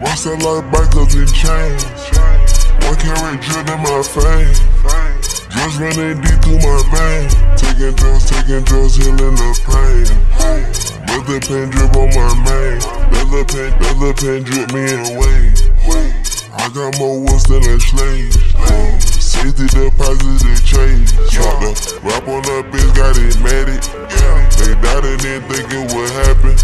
Watch that like bikers in chains. One carry drip in my fame. Just running deep through my vein. Taking drugs, taking drugs, healing the pain. Leather pain drip on my main. Leather pen, leather pen drip me away. I got more woods than a slave. Safety deposit they trade. Shot the rap on the bitch, got it matted. They doubted it would happen.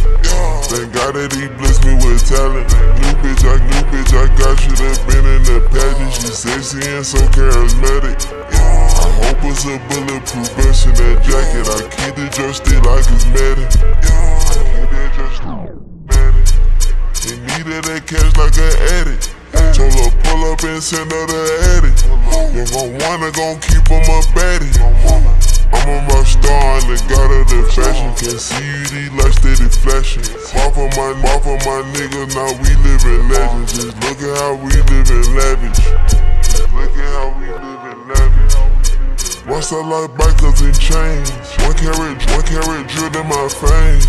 Thank God that he blessed me with talent. New bitch, I new bitch, I got should have been in the pageant. She sexy and so charismatic. I it's a bulletproof vest in that jacket. I keep drug still like it's matted. I keep drug still matted. He needed that cash like an addict. Told her pull up and send her the addict. You gon' wanna gon' keep him a baddie. I'm a rock star and the god of the fashion. Can't see you, these lights steady flashing. Off of my, off of my niggas, now we living What's up like bikers in chains? One carat, one carat drilled in my fame.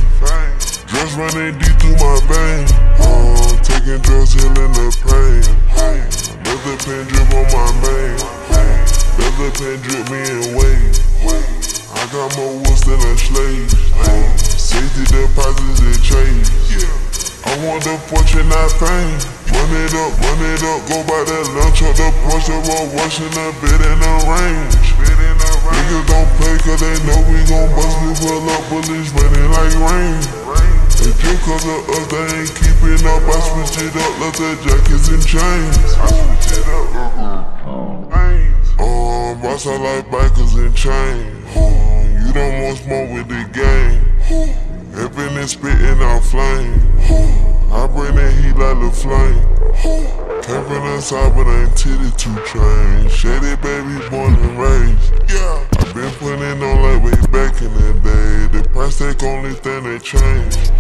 Drugs running deep through my veins. Uh, taking drugs, healing the pain. Leather pen drip on my main. Leather pen drip me in waves. I got more woods than a slave. Safety deposits and trade. I want the fortune, not fame. Run it up, run it up, go by that lunch or the Porsche, roll washing the bed in the range. Niggas don't play cause they know we gon' bust me pull up bullets running like rain. And just cause of us, they ain't keeping up. I switch it up, left the jackets and chains. I switch it up, um, boss, I like bikers and chains. Um, you don't want smoke with the game. Heaven is spitting out flame. I bring that heat like the flame. Came from the side, but I ain't titty to train. Shady baby, born and raised. Yeah, i been putting on like way back in the day. The price take only thing that changed.